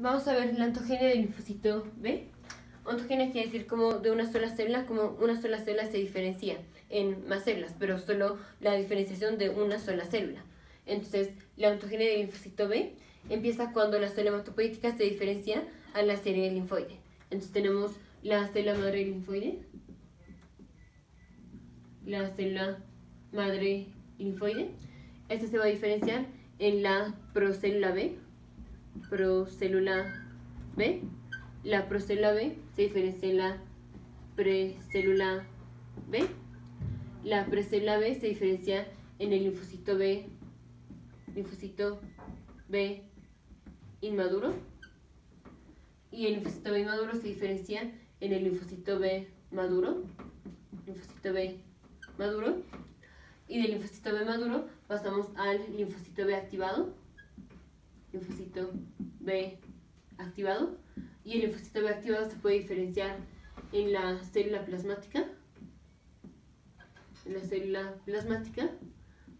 vamos a ver la ontogenia del linfocito B. Ontogenia quiere decir como de una sola célula, como una sola célula se diferencia en más células, pero solo la diferenciación de una sola célula. Entonces, la ontogenia del linfocito B empieza cuando la célula hematopoética se diferencia a la serie linfoide. Entonces tenemos la célula madre linfoide, la célula madre linfoide. Esta se va a diferenciar en la procélula B, procélula B. La procélula B se diferencia en la precélula B. La precélula B se diferencia en el linfocito B, linfocito B inmaduro. Y el linfocito B inmaduro se diferencia en el linfocito B maduro, linfocito B maduro. Y del linfocito B maduro pasamos al linfocito B activado, linfocito B activado. Y el linfocito B activado se puede diferenciar en la célula plasmática, en la célula plasmática,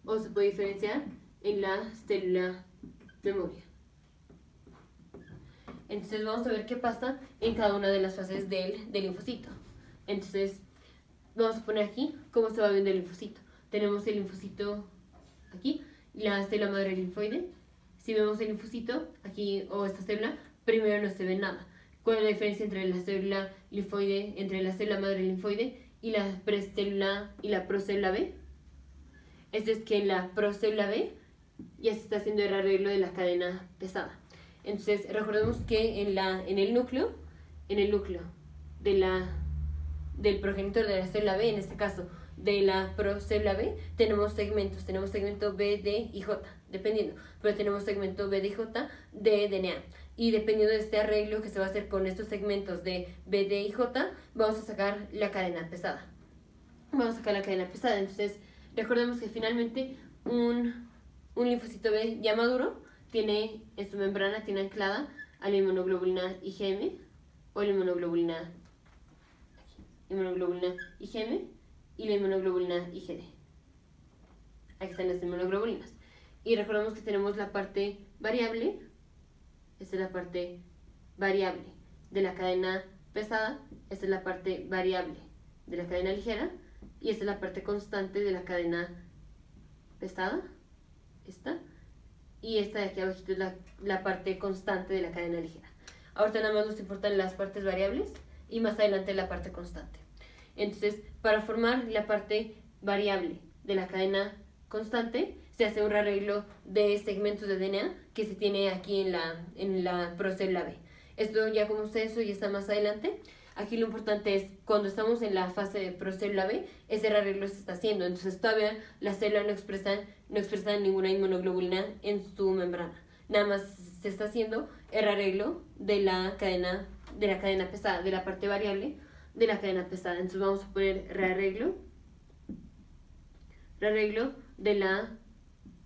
o se puede diferenciar en la célula memoria. Entonces vamos a ver qué pasa en cada una de las fases del, del linfocito. Entonces vamos a poner aquí cómo se va viendo el linfocito. Tenemos el linfocito aquí, la célula madre linfoide. Si vemos el linfocito aquí o esta célula, primero no se ve nada. ¿Cuál es la diferencia entre la célula linfoide, entre la célula madre linfoide y la precélula y la procélula B? Esto es que la procélula B ya se está haciendo el arreglo de la cadena pesada. Entonces, recordemos que en, la, en el núcleo, en el núcleo de la, del progenitor de la célula B, en este caso de la procélula B, tenemos segmentos. Tenemos segmento B, D y J, dependiendo. Pero tenemos segmento B, D y J de DNA. Y dependiendo de este arreglo que se va a hacer con estos segmentos de B, D y J, vamos a sacar la cadena pesada. Vamos a sacar la cadena pesada. Entonces, recordemos que finalmente un, un linfocito B ya maduro tiene en su membrana tiene anclada a la inmunoglobulina IgM o la inmunoglobulina, inmunoglobulina IgM y la inmunoglobulina IgD. Aquí están las inmunoglobulinas. Y recordemos que tenemos la parte variable, esta es la parte variable de la cadena pesada, esta es la parte variable de la cadena ligera y esta es la parte constante de la cadena pesada, esta y esta de aquí abajo es la, la, parte constante de la cadena ligera. Ahorita nada más nos importan las partes variables y más adelante la parte constante. Entonces, para formar la parte variable de la cadena constante, se hace un arreglo de segmentos de DNA que se tiene aquí en la, en la procélula B. Esto ya como ustedes eso ya está más adelante. Aquí lo importante es cuando estamos en la fase de procélula B, ese arreglo se está haciendo. Entonces todavía las células no expresan, no expresan ninguna inmunoglobulina en su membrana. Nada más se está haciendo el arreglo de la cadena, de la cadena pesada, de la parte variable de la cadena pesada. Entonces vamos a poner rearreglo, rearreglo de la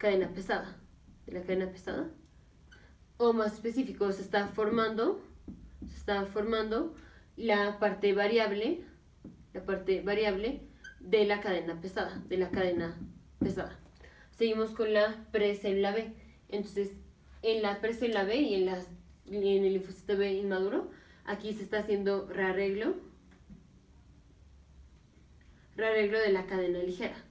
cadena pesada, de la cadena pesada. O más específico, se está formando, se está formando la parte variable, la parte variable de la cadena pesada, de la cadena pesada. Seguimos con la precélula B. Entonces, en la precélula B y en, en el linfocito B inmaduro, aquí se está haciendo rearreglo, rearreglo de la cadena ligera.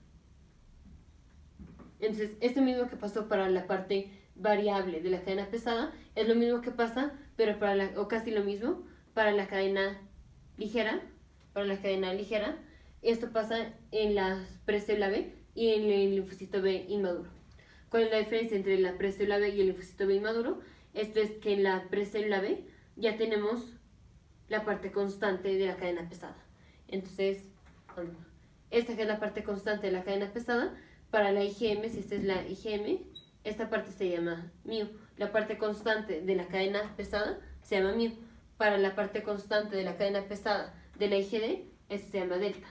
Entonces, esto mismo que pasó para la parte variable de la cadena pesada, es lo mismo que pasa, pero para la, o casi lo mismo, para la cadena ligera, para la cadena ligera. Esto pasa en la precélula B y en el linfocito B inmaduro. ¿Cuál es la diferencia entre la precélula B y el linfocito B inmaduro? Esto es que en la precélula B ya tenemos la parte constante de la cadena pesada. Entonces, esta que es la parte constante de la cadena pesada, para la IgM, si esta es la IgM, esta parte se llama mu. La parte constante de la cadena pesada se llama mu para la parte constante de la cadena pesada de la IgD, este se llama delta.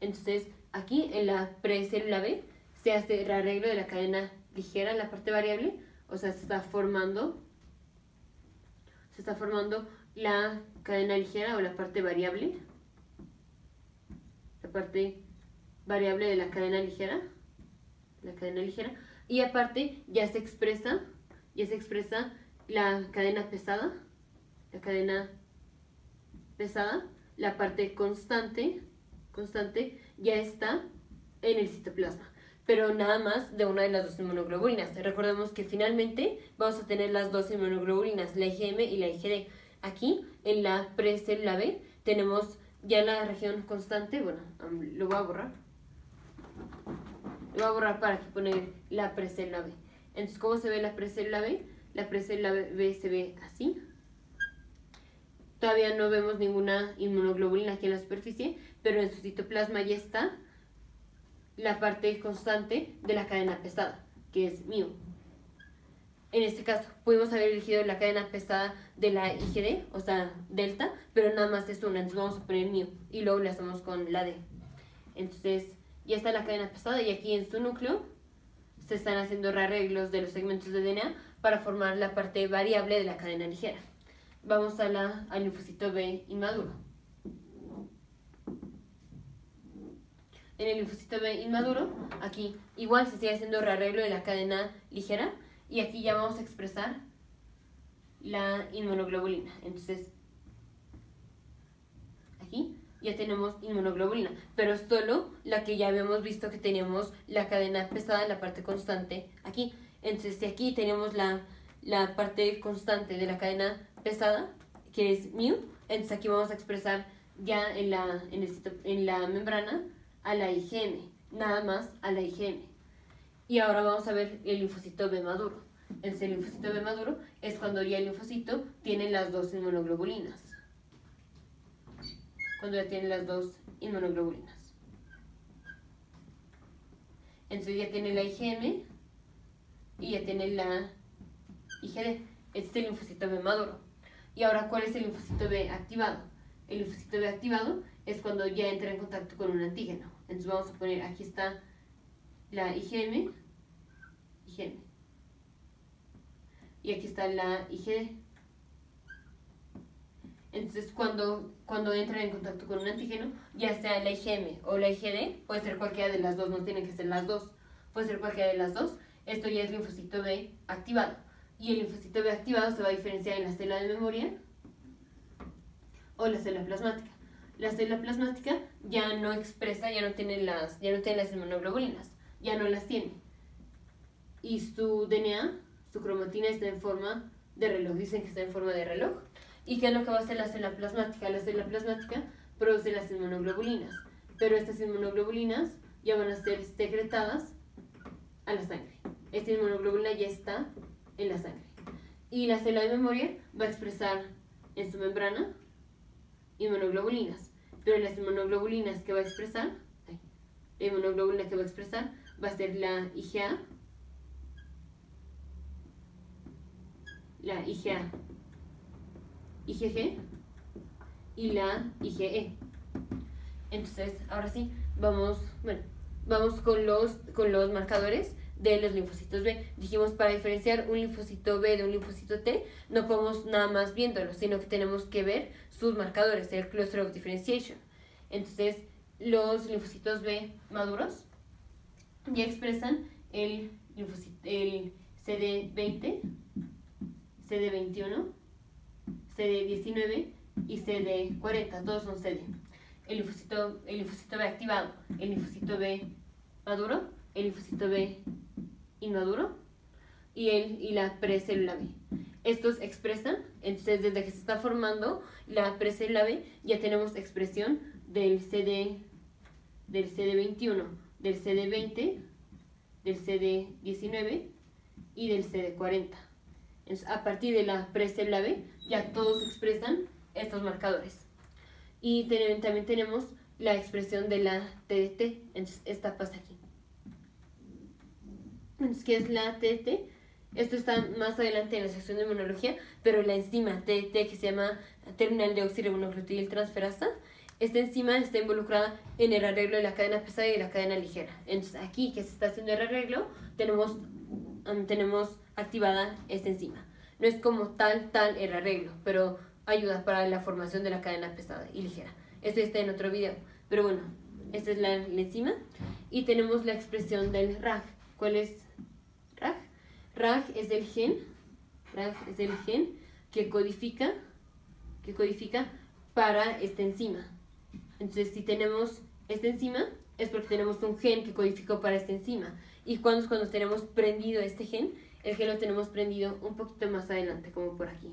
Entonces, aquí en la precélula B se hace el arreglo de la cadena ligera la parte variable, o sea, se está formando se está formando la cadena ligera o la parte variable, la parte variable de la cadena ligera, la cadena ligera, y aparte ya se expresa, ya se expresa la cadena pesada, la cadena pesada, la parte constante, constante ya está en el citoplasma, pero nada más de una de las dos inmunoglobulinas. Recordemos que finalmente vamos a tener las dos inmunoglobulinas, la IgM y la IgD. Aquí, en la precélula B, tenemos ya la región constante, bueno, lo voy a borrar. Lo voy a borrar para poner la precélula B. Entonces, ¿cómo se ve la precélula B? La precélula B se ve así. Todavía no vemos ninguna inmunoglobulina aquí en la superficie, pero en su citoplasma ya está la parte constante de la cadena pesada, que es mu. En este caso, pudimos haber elegido la cadena pesada de la IgD, o sea, delta, pero nada más es una, entonces vamos a poner mu y luego le hacemos con la D. Entonces, ya está la cadena pesada y aquí en su núcleo se están haciendo arreglos de los segmentos de DNA para formar la parte variable de la cadena ligera. Vamos a la, al linfocito B inmaduro. En el linfocito B inmaduro, aquí igual se sigue haciendo rearreglo de la cadena ligera y aquí ya vamos a expresar la inmunoglobulina. Entonces, ya tenemos inmunoglobulina, pero solo la que ya habíamos visto que teníamos la cadena pesada en la parte constante aquí. Entonces, si aquí tenemos la, la parte constante de la cadena pesada, que es mu, entonces aquí vamos a expresar ya en la, en, en la membrana a la IgM, nada más a la IgM. Y ahora vamos a ver el linfocito B maduro. El linfocito B maduro es cuando ya el linfocito tiene las dos inmunoglobulinas. Cuando ya tiene las dos inmunoglobulinas. Entonces ya tiene la IgM y ya tiene la IgD. Este es el linfocito B maduro. Y ahora, ¿cuál es el linfocito B activado? El linfocito B activado es cuando ya entra en contacto con un antígeno. Entonces vamos a poner, aquí está la IgM, IgM. Y aquí está la IgD. Entonces cuando, cuando entran en contacto con un antígeno, ya sea la IgM o la IgD, puede ser cualquiera de las dos, no tienen que ser las dos, puede ser cualquiera de las dos, esto ya es linfocito B activado. Y el linfocito B activado se va a diferenciar en la célula de memoria o la célula plasmática la célula plasmática ya no expresa, ya no tiene las, ya no tiene las inmunoglobulinas, ya no las tiene. Y su DNA, su cromatina está en forma de reloj, dicen que está en forma de reloj. ¿Y qué es lo que va a hacer la célula plasmática? La célula plasmática produce las inmunoglobulinas, pero estas inmunoglobulinas ya van a ser secretadas a la sangre. Esta inmunoglobulina ya está en la sangre. Y la célula de memoria va a expresar en su membrana inmunoglobulinas pero las inmunoglobulinas que va a expresar, la inmunoglobulina que va a expresar va a ser la IgA, la IgA, IgG y la IgE. Entonces, ahora sí, vamos, bueno, vamos con los, con los marcadores de los linfocitos B. Dijimos para diferenciar un linfocito B de un linfocito T, no podemos nada más viéndolo, sino que tenemos que ver sus marcadores, el cluster of differentiation. Entonces, los linfocitos B maduros ya expresan el, el CD20, CD21, CD19 y CD40, todos son CD. El linfocito, el linfocito B activado, el linfocito B maduro, el linfocito B inmaduro y, el, y la precélula B. Estos expresan, entonces desde que se está formando la precélula B ya tenemos expresión del CD del CD21, del CD20, del CD19 y del CD40. A partir de la precélula B ya todos expresan estos marcadores. Y también tenemos la expresión de la TDT, entonces esta pasa aquí. Entonces, ¿qué es la TDT? Esto está más adelante en la sección de inmunología, pero la enzima TDT que se llama terminal de oxirribonucleotil transferasa, esta enzima está involucrada en el arreglo de la cadena pesada y de la cadena ligera. Entonces, aquí que se está haciendo el arreglo, tenemos, tenemos activada esta enzima. No es como tal, tal el arreglo, pero ayuda para la formación de la cadena pesada y ligera. Esto está en otro video. Pero bueno, esta es la, la enzima. Y tenemos la expresión del RAG. ¿Cuál es RAG? RAG es el gen RAG es el gen que codifica, que codifica para esta enzima. Entonces, si tenemos esta enzima, es porque tenemos un gen que codificó para esta enzima. ¿Y cuando cuando tenemos prendido este gen? El gen lo tenemos prendido un poquito más adelante, como por aquí.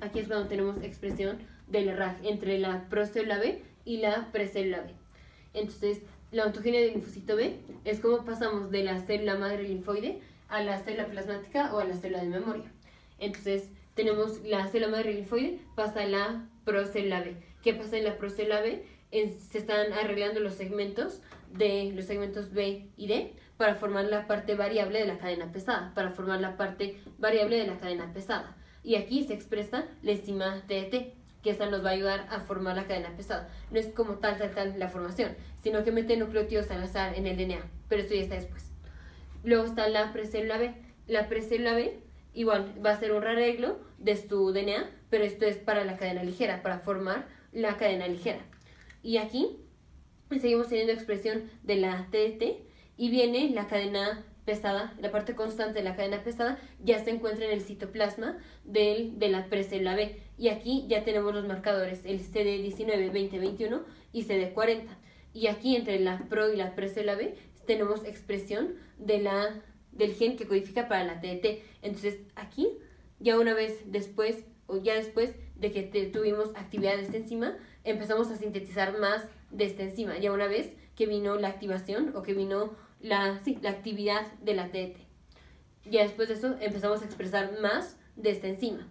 Aquí es cuando tenemos expresión del RAG entre la procélula B y la precélula B. Entonces, la ontogenia del linfocito B es como pasamos de la célula madre linfoide a la célula plasmática o a la célula de memoria. Entonces, tenemos la célula madre linfoide, pasa a la procélula B. ¿Qué pasa en la procélula B? se están arreglando los segmentos de los segmentos B y D para formar la parte variable de la cadena pesada, para formar la parte variable de la cadena pesada. Y aquí se expresa la enzima TET, que esta nos va a ayudar a formar la cadena pesada. No es como tal, tal, tal la formación, sino que mete nucleótidos al azar en el DNA, pero eso ya está después. Luego está la precélula B. La precélula B igual va a ser un arreglo de su DNA, pero esto es para la cadena ligera, para formar la cadena ligera. Y aquí seguimos teniendo expresión de la TT y viene la cadena pesada, la parte constante de la cadena pesada ya se encuentra en el citoplasma del, de la precélula B. Y aquí ya tenemos los marcadores, el CD19, 20, 21 y CD40. Y aquí entre la PRO y la precélula B tenemos expresión de la, del gen que codifica para la TT. Entonces aquí, ya una vez después, o ya después de que tuvimos actividad de esta enzima, empezamos a sintetizar más de esta enzima, ya una vez que vino la activación o que vino la, sí, la actividad de la TT. Ya después de eso empezamos a expresar más de esta enzima.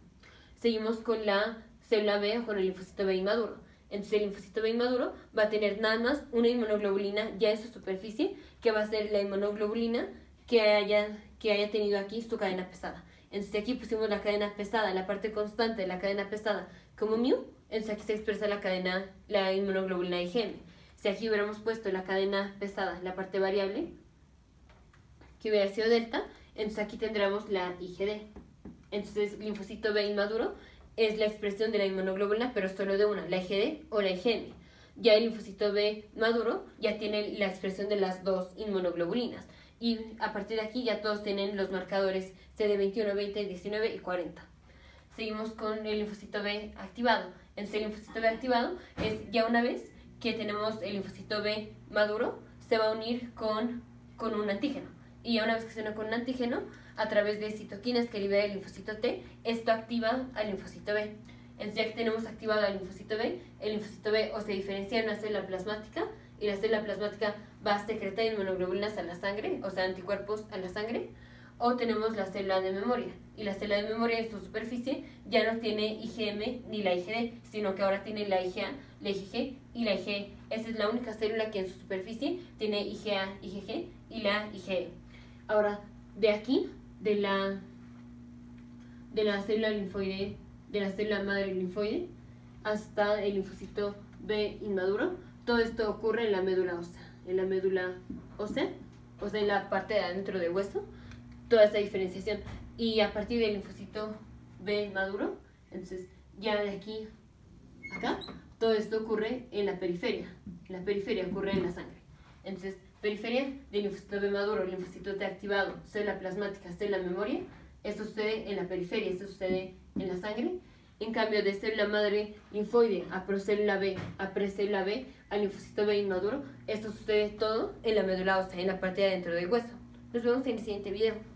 Seguimos con la célula B o con el linfocito B inmaduro. Entonces el linfocito B inmaduro va a tener nada más una inmunoglobulina ya en su superficie, que va a ser la inmunoglobulina que haya, que haya tenido aquí su cadena pesada. Entonces aquí pusimos la cadena pesada, la parte constante de la cadena pesada como mu, entonces aquí se expresa la cadena, la inmunoglobulina IgM. Si aquí hubiéramos puesto la cadena pesada, la parte variable, que hubiera sido delta, entonces aquí tendríamos la IgD. Entonces, linfocito B inmaduro es la expresión de la inmunoglobulina, pero solo de una, la IgD o la IgM. Ya el linfocito B maduro ya tiene la expresión de las dos inmunoglobulinas. Y a partir de aquí ya todos tienen los marcadores CD21, 20, 19 y 40. Seguimos con el linfocito B activado. Entonces el linfocito B activado es ya una vez que tenemos el linfocito B maduro, se va a unir con, con un antígeno. Y una vez que se une con un antígeno, a través de citoquinas que libera el linfocito T, esto activa al linfocito B. Entonces ya que tenemos activado al linfocito B, el linfocito B o se diferencia en una célula plasmática y la célula plasmática va a secretar inmunoglobulinas a la sangre, o sea, anticuerpos a la sangre, o tenemos la célula de memoria. Y la célula de memoria en su superficie ya no tiene IgM ni la IgD, sino que ahora tiene la IgA, la IgG y la IgE. Esa es la única célula que en su superficie tiene IgA, IgG y la IgE. Ahora, de aquí, de la, de la célula linfoide, de la célula madre linfoide, hasta el linfocito B inmaduro, todo esto ocurre en la médula ósea. En la médula ósea, o sea, en la parte de adentro del hueso, toda esta diferenciación. Y a partir del linfocito B maduro, entonces ya de aquí acá, todo esto ocurre en la periferia. En la periferia ocurre en la sangre. Entonces, periferia del linfocito B maduro, linfocito T activado, célula plasmática, célula memoria, esto sucede en la periferia, esto sucede en la sangre. En cambio, de célula madre linfoide a procélula B, a precélula B, al linfocito B inmaduro, esto sucede todo en la médula ósea, en la parte de adentro del hueso. Nos vemos en el siguiente video.